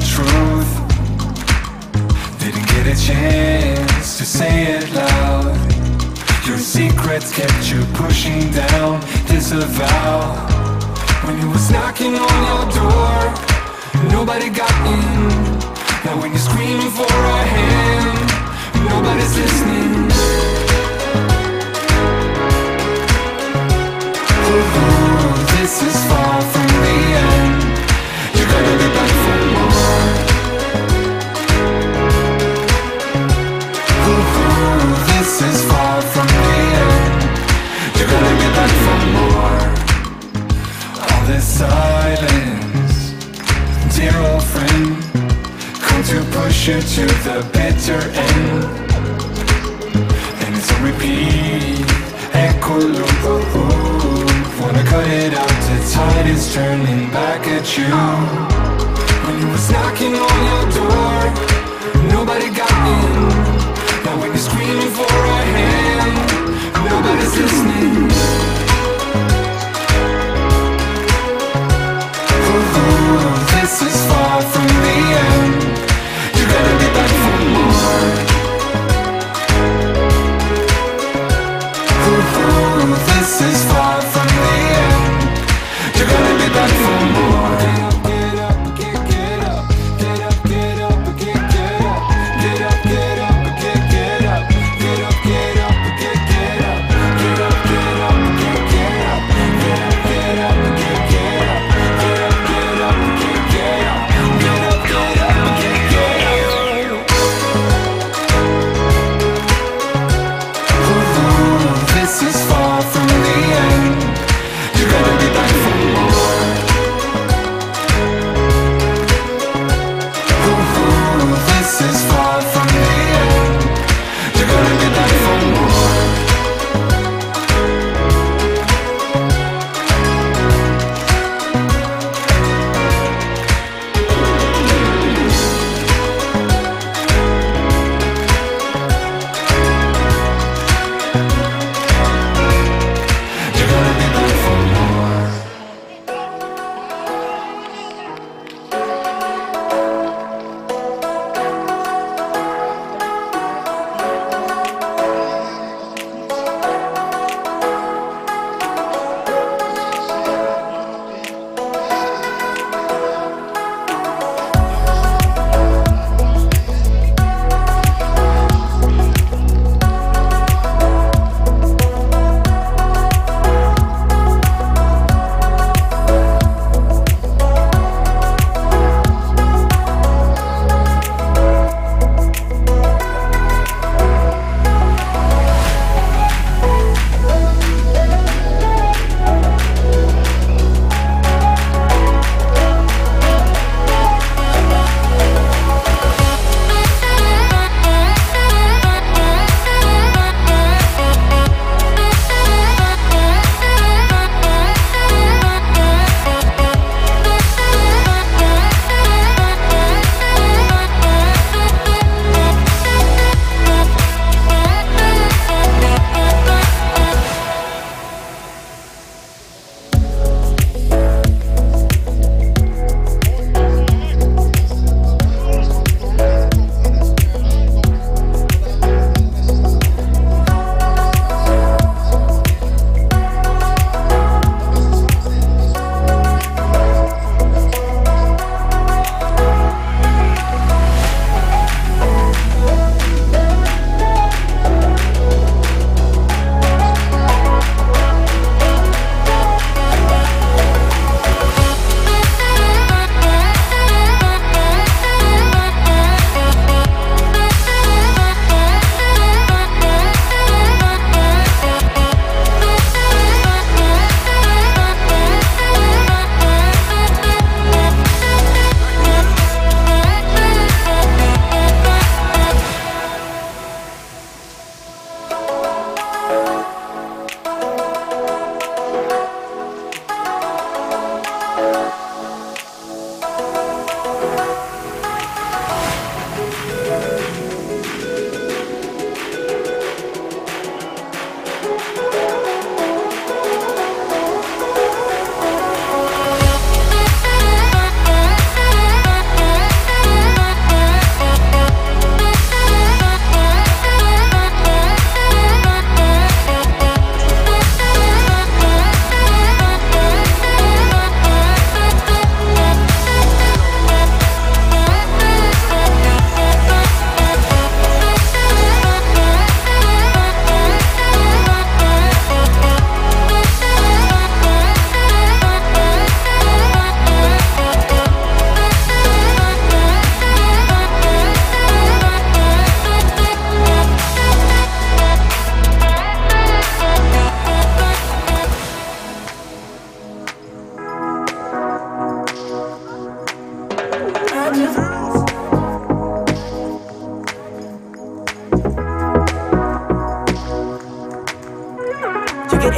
truth. Didn't get a chance to say it loud. Your secrets kept you pushing down Disavow When it was knocking on your door Nobody got in. Now when you're screaming for a hand Nobody's listening silence. Dear old friend Come to push you to the bitter end. And it's a repeat Echo loop Wanna cut it out, the tide is turning back at you. When you was knocking on your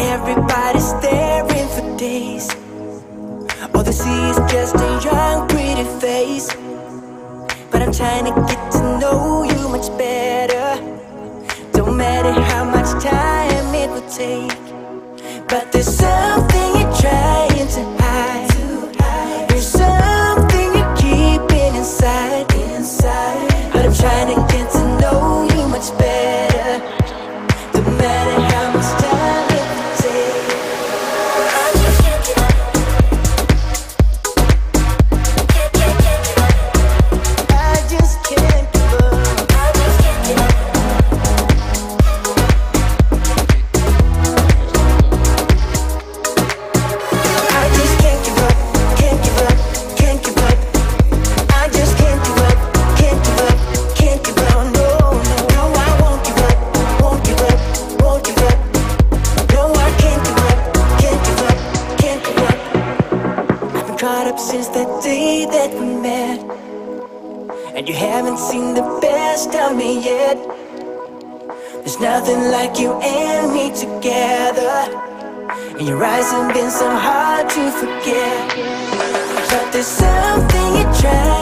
Everybody's staring for days. All they see is just a young, pretty face. But I'm trying to get to know you much better. Don't matter how much time it will take. forget. But there's something you try.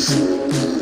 shoes.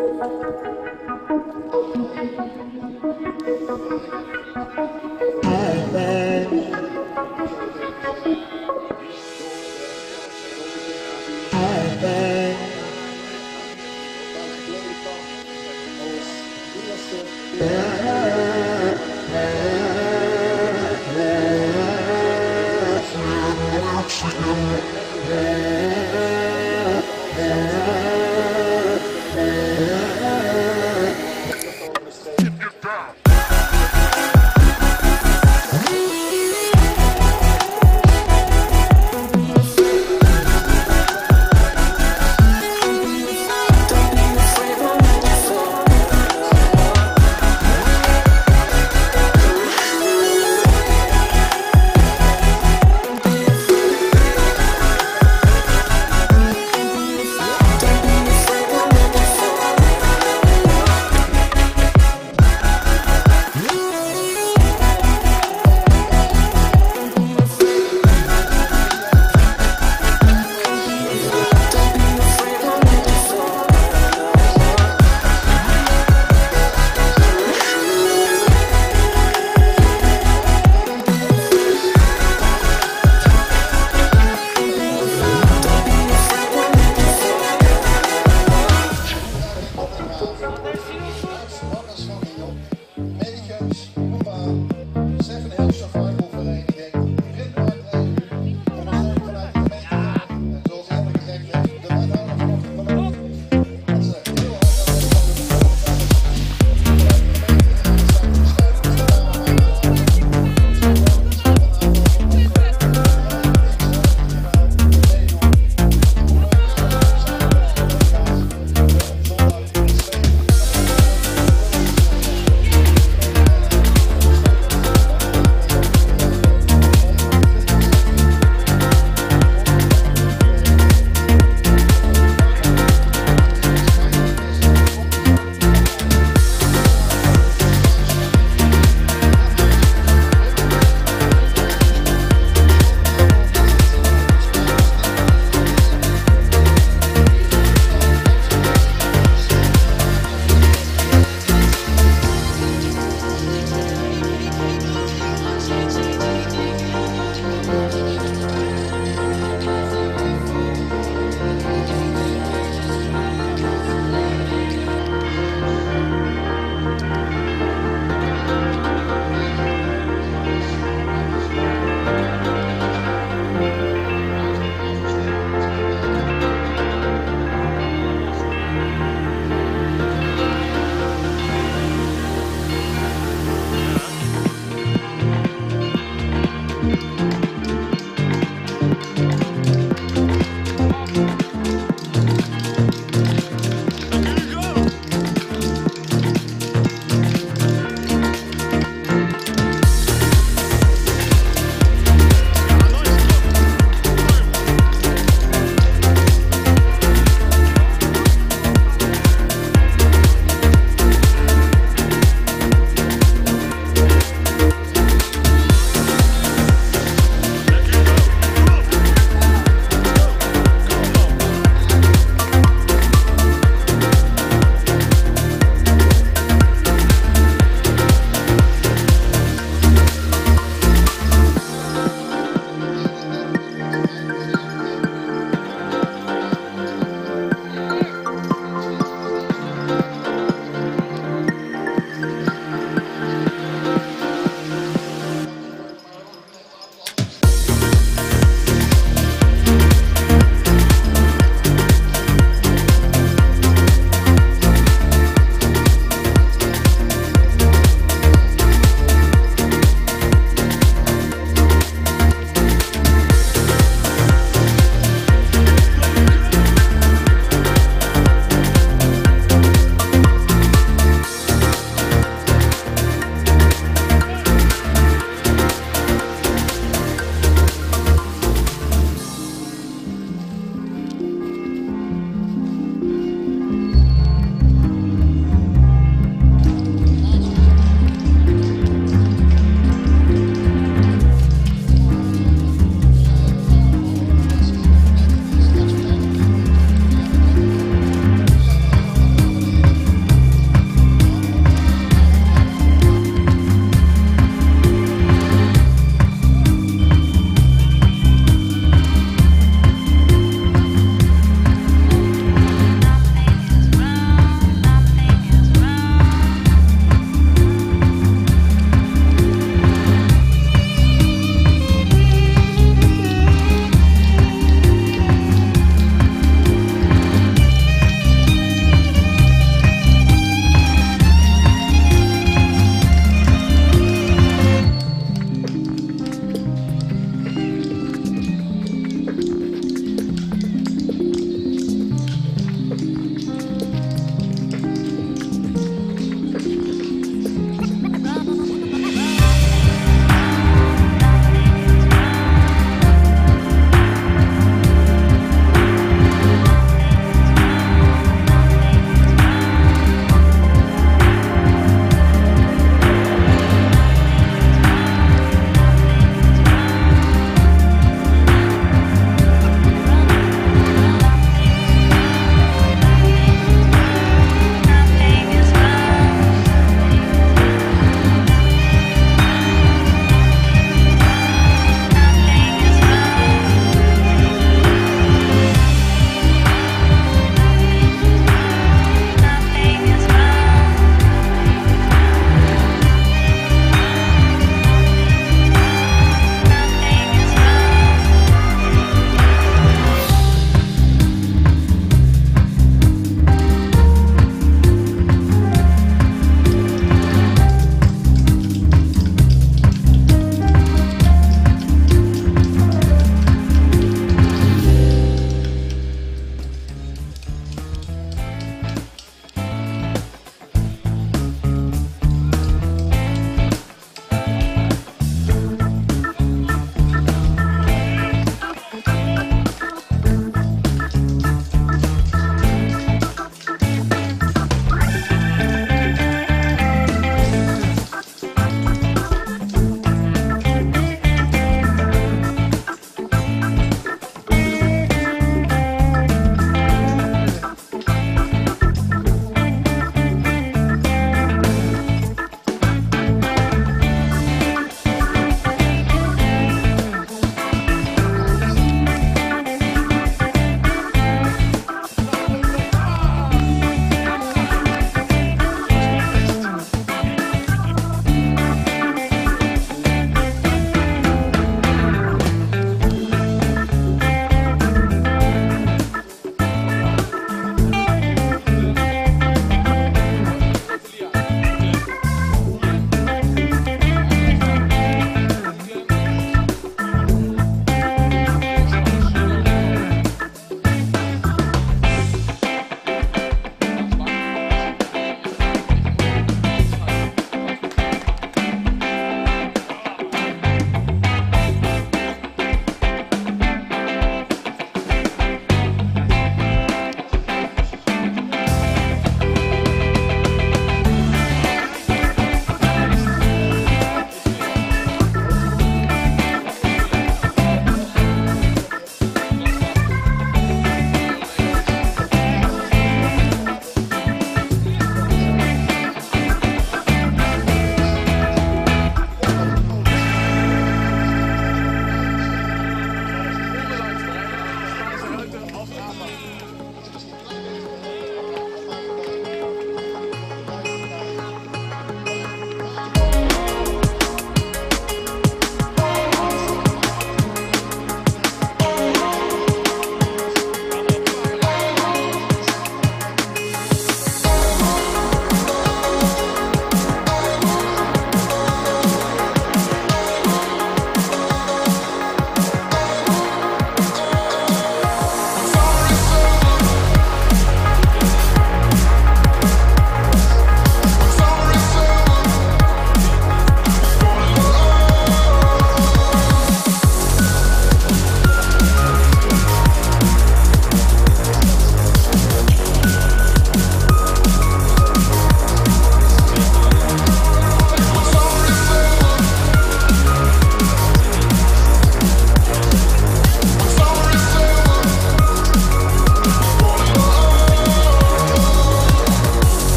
Thank you.